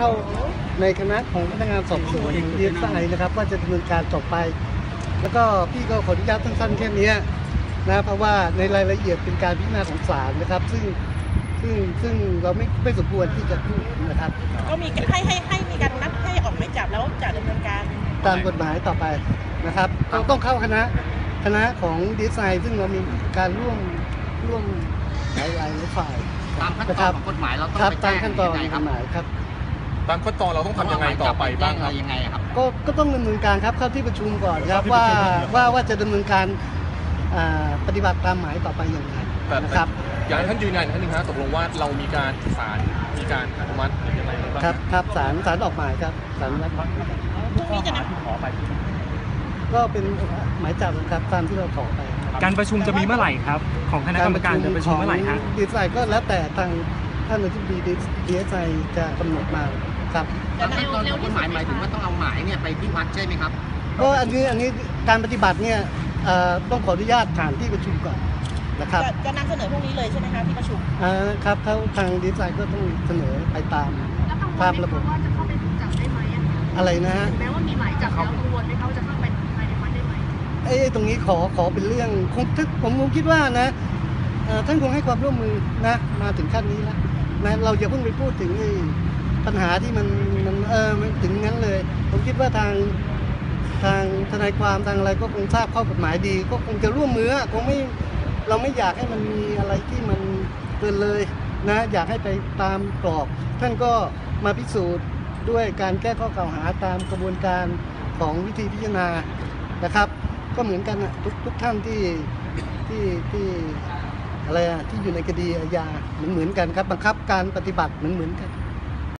เข้าในคณะของพนักงานสอบสวนเรียนสายนะครับ ว่าจะดำเนินการต่อไป แล้วก็พี่ก็ขออนุญาตสั้นๆแค่เนี้ยนะเพราะว่าในรายละเอียดเป็นการพิจารณาของศาลนะครับ ซึ่งซึ่งซึ่งเราไม่ไม่สมควรที่จะพูดนะครับ ก็มีให้ให้ให้มีการนัดให้ออกหมายจับแล้วจะดำเนินการตามกฎหมายต่อไปนะครับต้องต้องเข้าคณะคณะของดีไซน์ซึ่งเรามีการร่วมร่วมหลายหลายฝ่ายตามขั้นนะตคอรันของกฎหมายเราต้องครับไปตาแจ้มงขั้นตอนยังไงกครับฎหมายครับ ตามขั้นตอนเราต้องทำยังไงต่อไปบ้างครับ ยังไงครับ ก็ก็ต้องดำเนินการครับเข้าที่ประชุมก่อนครับว่าว่าว่าจะดำเนินการอ่าปฏิบัติตามหมายต่อไปอย่างไรแต่นะครับอยากให้ท่านยืนยันท่านหนึงฮะตกลงว่าเรามีการศาลมีการอนุมัติหรือยังไงบ้างครับครับศาลศาลออกหมายครับศาลรับพรุ่งนี้จะนัดก็เป็นหมายจับนะครับตามที่เราขอไปครับการประชุมจะมีเมื่อไหร่ครับ ของคณะกรรมการจะประชุมเมื่อไหร่ฮะ ดีไซน์ก็แล้วแต่ทางท่านอธิบดีดีไซน์จะกำหนดมา ครับตามขั้นตอนของกฎหมายหมายถึงว่าต้องเอาหมายเนี่ยไปที่วัดใช่ไหมครับ ก็อันนี้อันนี้การปฏิบัติเนี่ยเอ่อต้องขออนุญาตผ่านที่ประชุมก่อนนะครับจะจะนำเสนอพรุ่งนี้เลยใช่ไหมคะที่ประชุมอ่าครับเขาทางดีไซน์ก็ต้องเสนอไปตามแล้วกังวลตามไหมระบบคะว่าจะเข้าไปถูกจับได้ไหมอะอะไรนะฮะ ถึงแม้ว่ามีหมายจับแล้วกังวลไหมคะว่าจะเข้าไปภายในวัดได้ไหม ไอ้ตรงนี้ขอขอเป็นเรื่องคงผมคงคิดว่านะเอ่อท่านคงให้ความร่วมมือนะมาถึงขั้นนี้แล้วนะเราอย่าเพิ่งไปพูดถึงไอ้ ปัญหาที่มันมันเออมันถึงงั้นเลย ผมคิดว่าทางทางทนายความทางอะไรก็คงทราบข้อกฎหมายดี ก็คงจะร่วมมือคงไม่เราไม่อยากให้มันมีอะไรที่มันเกินเลยนะอยากให้ไปตามกรอบ ท่านก็มาพิสูจน์ด้วยการแก้ข้อกล่าวหาตามกระบวนการของวิธีพิจารณานะครับ ก็เหมือนกันทุกทุกท่านที่ที่ที่อะไรที่อยู่ในคดีอาญาเหมือนเหมือนกันครับ บังคับการปฏิบัติเหมือนเหมือนกัน